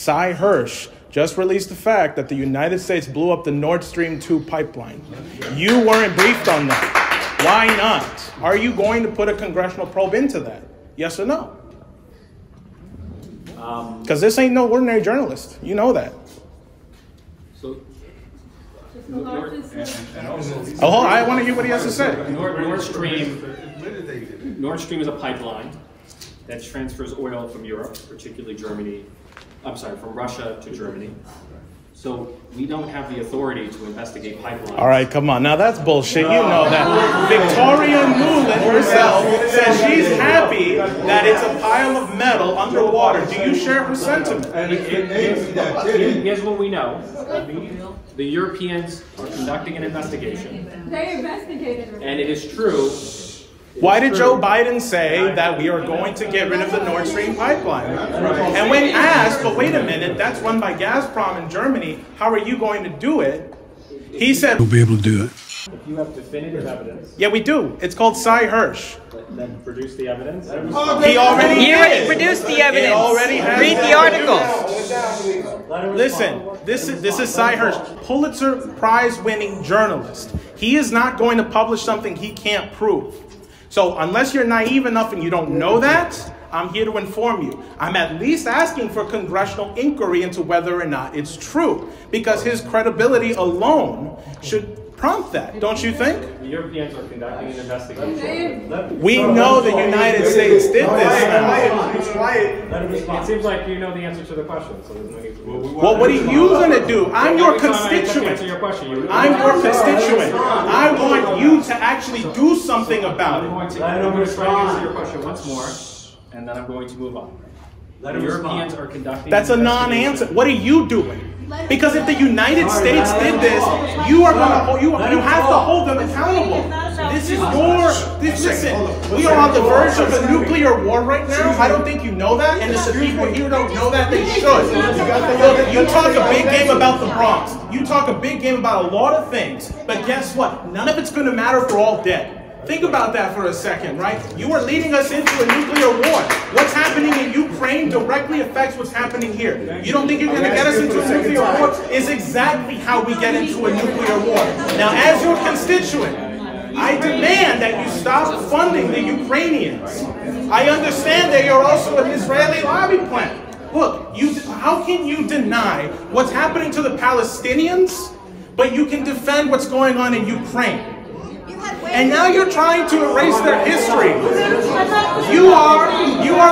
Sy Hersh just released the fact that the United States blew up the Nord Stream 2 pipeline. You weren't briefed on that. Why not? Are you going to put a congressional probe into that? Yes or no? Um, because this ain't no ordinary journalist. You know that. So, Oh. I want to hear what he has to say. Nord, Nord Stream, Nord Stream is a pipeline that transfers oil from Europe, particularly Germany, I'm sorry, from Russia to Germany. So we don't have the authority to investigate pipelines. All right, come on. Now that's bullshit. You know that. Victoria Nuland herself says she's happy that it's a pile of metal underwater. Do you share her sentiment? And it's the Navy it. Here's what we know. The Europeans are conducting an investigation, They investigated and it is true. It Why did Joe Biden say that we are going to get rid of the Nord Stream pipeline? And when asked, but wait a minute, that's run by Gazprom in Germany, how are you going to do it? He said, We'll be able to do it. If you have definitive evidence, yeah, we do. It's called Sy Hersh. then produce the evidence. He already He already did. produced the It evidence. already has Read the been article. Listen, this is this is Sy Hersh, Pulitzer Prize winning journalist. He is not going to publish something he can't prove. So unless you're naive enough and you don't know that, I'm here to inform you. I'm at least asking for congressional inquiry into whether or not it's true, because his credibility alone should prompt that, don't you think? The Europeans are conducting an investigation. We know the United States did this now. Let him respond. It seems like you know the answer to the question, so there's no need to. Well, what are you gonna do? I'm your Every time I attempt to Answer constituent. your question, you. I'm your constituent. I want you to actually do something about it. going to, I'm going to try to answer your question once more, and then I'm going to move on. The Europeans are conducting. That's a non-answer. What are you doing? Because if the United States did this, you are gonna you, you have to hold them accountable. This is your, this, listen, we are on the verge of a nuclear war right now. I don't think you know that, and if the people here don't know that, they should. You talk a big game about the Bronx. You talk a big game about a lot of things, but guess what? None of it's gonna matter if we're all dead. Think about that for a second, right? You are leading us into a nuclear war. What's happening in Ukraine directly affects what's happening here. You don't think you're going to get us into a nuclear war? Is exactly how we get into a nuclear war. Now, as your constituent, I demand that you stop funding the Ukrainians. I understand that you're also an Israeli lobby plant. Look, you, how can you deny what's happening to the Palestinians, but you can defend what's going on in Ukraine? And now you're trying to erase their history. You are you are